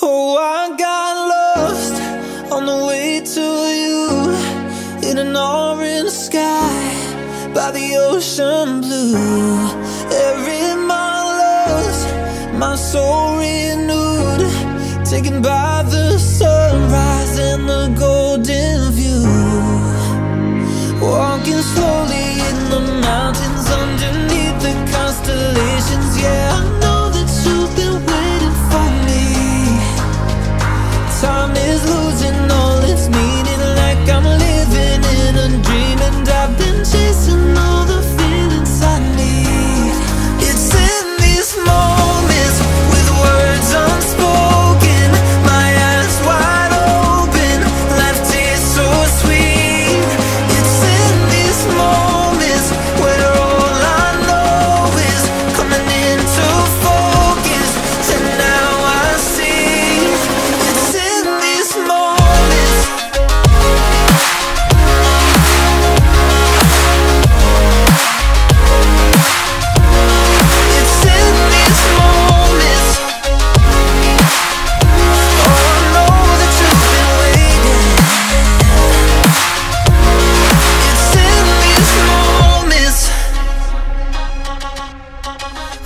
Oh, I got lost on the way to you in an orange sky by the ocean blue. Every mile lost, my soul renewed, taken by the sunrise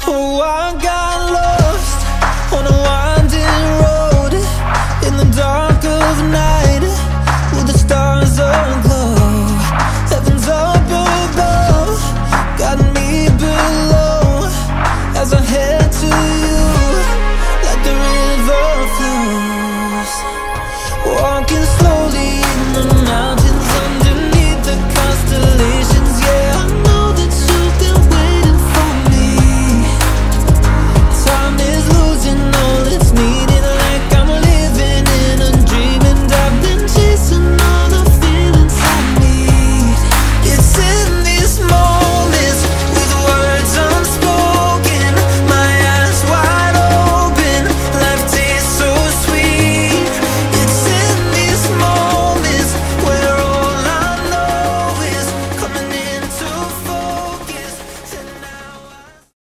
Oh, I got?